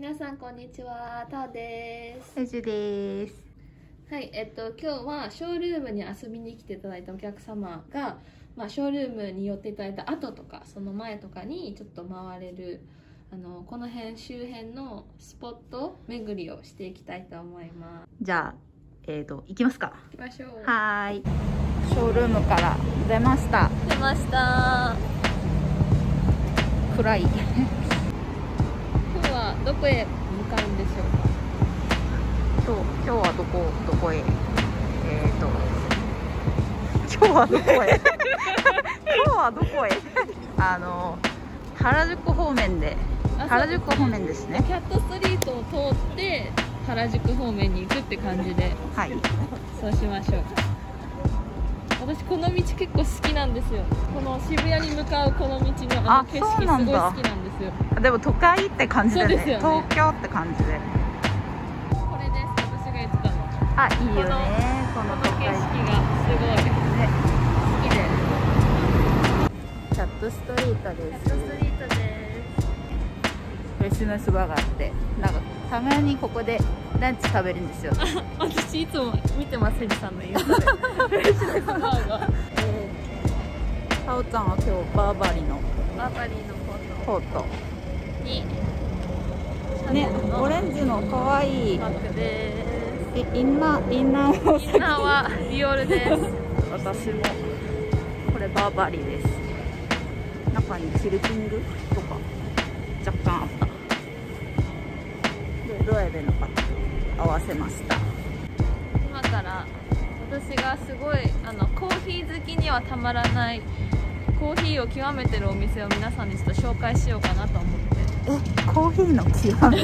皆さんこんにちは、たーです。エジです。はい、えっと今日はショールームに遊びに来ていただいたお客様が、まあショールームに寄っていただいた後とかその前とかにちょっと回れるあのこの辺周辺のスポット巡りをしていきたいと思います。じゃあ、えっ、と、行きますか。行きましょう。はーい。ショールームから出ました。出ました。暗い。どこへ向かうんでしょうか？今日、今日はどこ、どこへ？えっ、と。今日はどこへ？今日はどこへ？あの。原宿方面で。あ原宿方面ですね。キャットストリートを通って原宿方面に行くって感じではい。そうしましょう私この道結構好きなんですよこの渋谷に向かうこの道のああの景色すごい好きなんですよでも都会って感じでね。ね東京って感じで。これです私が言ってたのあ、いいよね。ここの。景色がすごいね。好きでキャットストリートです。キャットストリートでフレッシュネスバーガーってなんかたまにここでランチ食べるんですよ、す 私いつも見てますヘリさんのインスタでえー、タオちゃんは今日バーバリのバーバリーのコーコートト。にねオレンジの可愛いバッグでえインナーインナーをすインナーはディオールです。私もこれバーバリです。中にキルティングとか若干あったでロエベのバッグ合わせました。今から私がすごいあのコーヒー好きにはたまらないコーヒーを極めてるお店を皆さんにちょっと紹介しようかなと思って。えコーヒーの極め？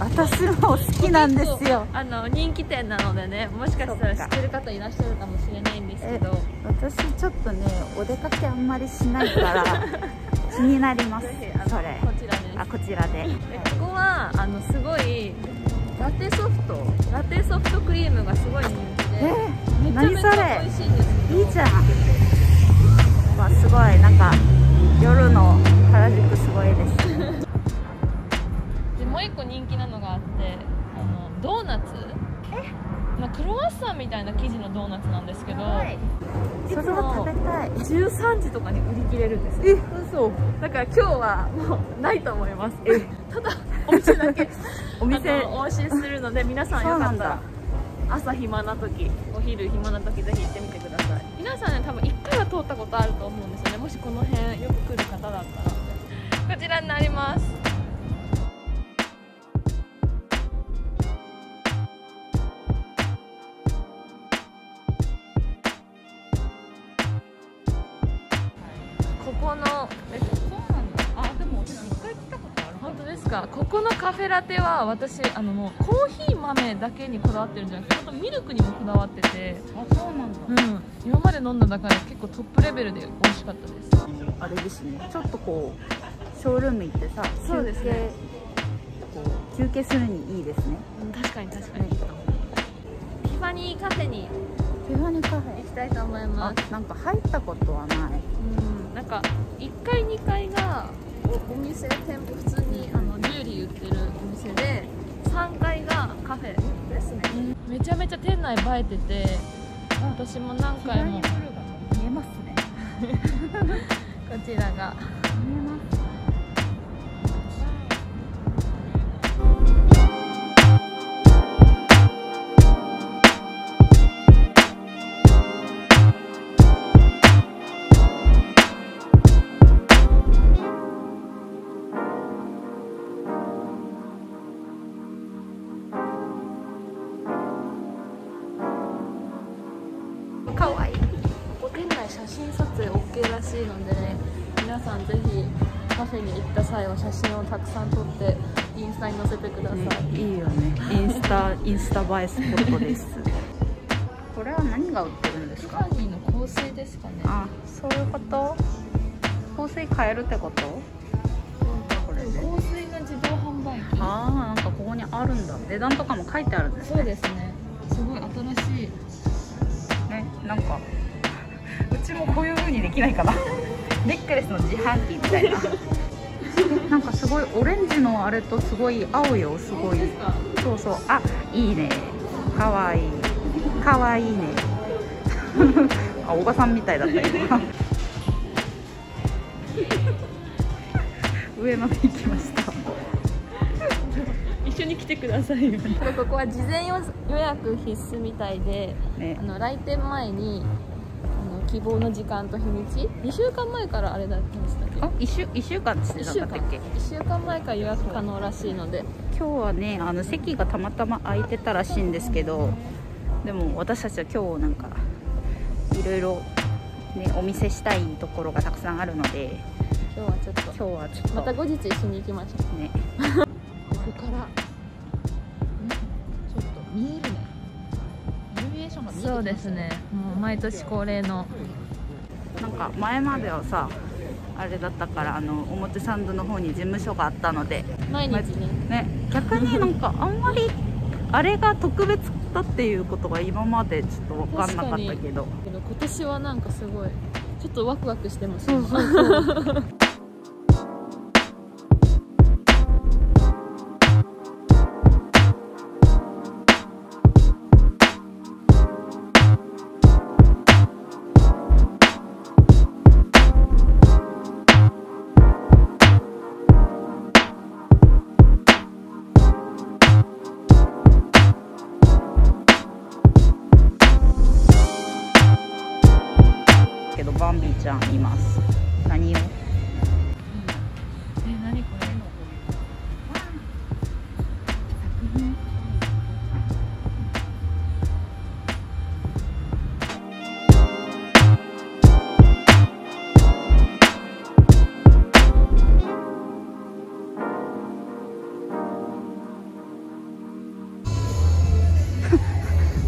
私も好きなんですよ。あの人気店なのでねもしかしたら知ってる方いらっしゃるかもしれないんですけど。私ちょっとねお出かけあんまりしないから気になります。それ。こちらです。あこちらで。でここはあのすごいラテソフトラテソフトクリームがすごい人気でえめちゃ何それ？ゃ美味しいんですよ。いいじゃん。わすごい。なんか夜の原宿すごいですでもう一個人気なのがあってあのドーナツ？まあ、クロワッサンみたいな生地のドーナツなんですけど、それは食べたい。13時とかに売り切れるんですえよ嘘だから今日はもうないと思います。ただお店だけ。お店。お教えするので皆さんよかったら朝暇な時お昼暇な時ぜひ行ってみてください。皆さんね多分1回は通ったことあると思うんですよね。もしこの辺よく来る方だったら。こちらになりますここの。えそうなんだ。あでも私一回来たことある。本当ですか？ここのカフェラテは私あのもうコーヒー豆だけにこだわってるんじゃなくて本当ミルクにもこだわってて。あそうなんだ。うん。今まで飲んだ中で結構トップレベルで美味しかったです。あれですね。ちょっとこうショールーム行ってさそうですね。休憩こう休憩するにいいですね。確かに確かに。ティファニーカフェにティファニーカフ行きたいと思いまあすなんか入ったことはない。うんなんか1階2階がおお店店舗普通にあのジュエリー売ってるお店で3階がカフェですね。めちゃめちゃ店内映えてて私も何回も。こ見えますね。ちらが。見えますかわいい。お店内写真撮影 OK らしいのでね皆さんぜひカフェに行った際は写真をたくさん撮ってインスタに載せてください、ね、いいよね。インスタインスタ映えスポットです。これは何が売ってるんですか？ティファニーの香水ですかね。あそういうこと？香水買えるってこと？これで。香水の自動販売機。ああなんかここにあるんだ。値段とかも書いてあるんですね。そうですね。すごい新しいねなんかうちもこういう風にできないかな。ネックレスの自販機みたいな。なんかすごいオレンジのあれとすごい合うよすごい。そうそう。あいいね。かわいい。かわいいね。あおばさんみたいだった今。上まで行きました一緒に来てくださいよ。ここは事前予約必須みたいでね。あの来店前にあの希望の時間と日にち？2週間前からあれだったんでしたっけ？あ一週一週間っって1週間なかったっけ？1週間前から予約可能らしいので。今日はねあの席がたまたま空いてたらしいんですけどでも私たちは今日なんかいろいろねお見せしたいところがたくさんあるので今日はちょっと今日はちょっと。また後日一緒に行きましょう。ね。ここから見えるね。イルミネーションが見えそうですね。もう毎年恒例のなんか前まではさあれだったからあの表参道の方に事務所があったので。毎日ね。ね逆になんかあんまりあれが特別だっていうことが今までちょっと分かんなかったけど。けど今年はなんかすごいちょっとワクワクしてます。そうそうそうちゃんいます何をえ何これ？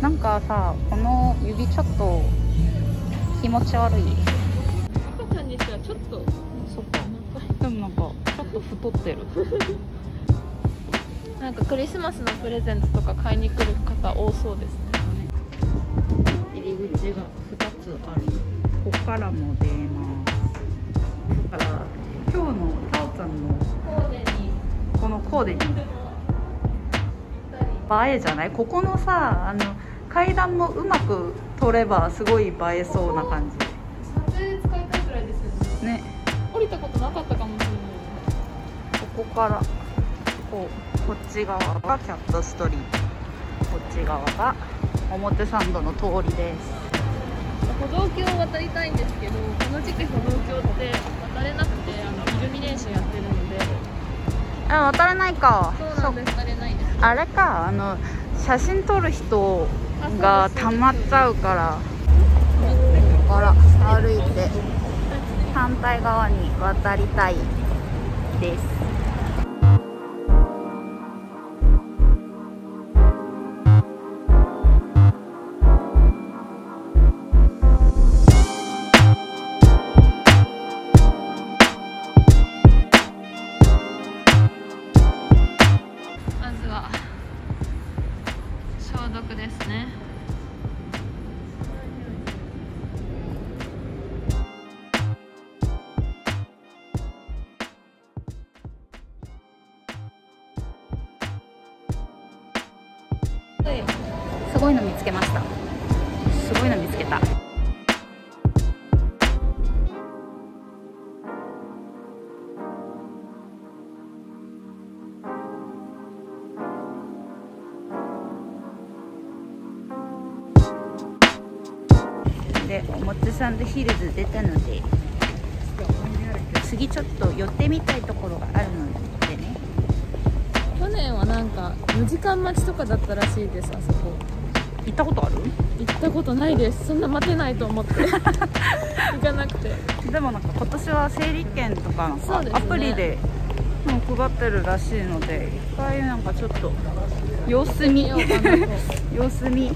なんかさこの指ちょっと気持ち悪い太ってる。なんかクリスマスのプレゼントとか買いに来る方多そうですね。入り口が2つあるここからも出ます。だから今日のタオちゃんのこのコーデに。映えじゃない？ここのさあの階段もうまく取ればすごい映えそうな感撮影で使いたいくらいですよね。じね。降りたことなかったここからこうこっち側がキャットストリート。こっち側が表参道の通りです。歩道橋を渡りたいんですけどこの時期歩道橋って渡れなくてあのイルミネーションやってるので。あ渡れないか。そうなんです。渡れないです。あれか。あの写真撮る人がたまっちゃうから。ここから歩いて反対側に渡りたいですすごいの見つけました。すごいの見つけた。で表参道ヒルズ出たので次ちょっと寄ってみたいところがあるので。去年はなんか4時間待ちとかだったらしいですあそこ。行ったことある？行ったことないです。そんな待てないと思って。行かなくて。でもなんか今年は整理券とかなんかアプリでもう配ってるらしいので一回なんかちょっと様子見。様子見